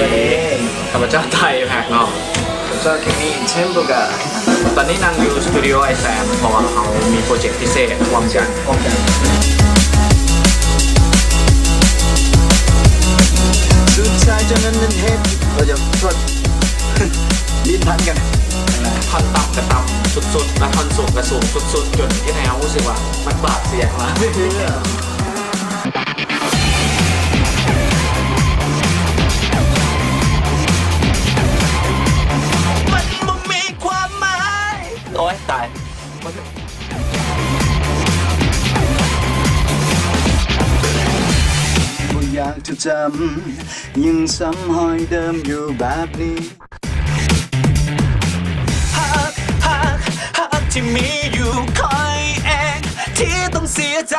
バレーข้าพเจ้าไทยแพกเนาะこちら君チェンボะตอนนี้นางอยู่สตูดิโอไอแซมเพราะว่าเขามีโปรเจกต์พิเศษร่วมกัน本館สุดท้ายจนนั้นนั้นเฮ็ดเราจะชวนลิ้นทันกันท่อนต่ำกระต่ำสุดๆและท่อนสูงกระสูงสุดๆ จนที่ไหนเขารู้สึกว่า มันบาดเสียงมาก เอยากจะจำยังซ้ำหอยเดิมอยู่แบบนี้หากหากหากที่มีอยู่คอยเองที่ต้องเสียใจ